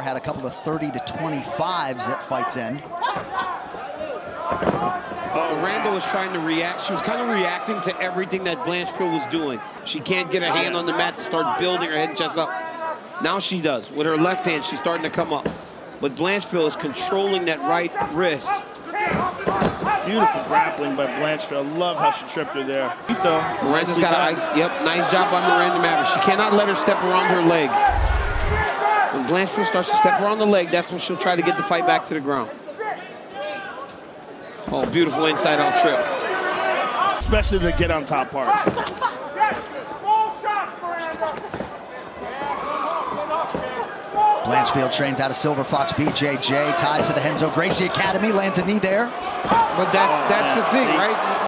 had a couple of 30 to 25s at fight's end. Uh, randall was trying to react. She was kind of reacting to everything that Blanchfield was doing. She can't get a hand on the mat to start building her head just up. Now she does. With her left hand, she's starting to come up. But Blanchfield is controlling that right wrist. Beautiful grappling by Blanchfield. Love how she tripped her there. Miranda's got a nice, yep, nice job by Miranda Maverick. She cannot let her step around her leg. When Blanchfield starts to step her on the leg, that's when she'll try to get the fight back to the ground. Oh, beautiful inside out trip. Especially the get on top part. Blanchfield trains out of Silver Fox BJJ, ties to the Renzo Gracie Academy, lands a knee there. But that's that's the thing, oh, right?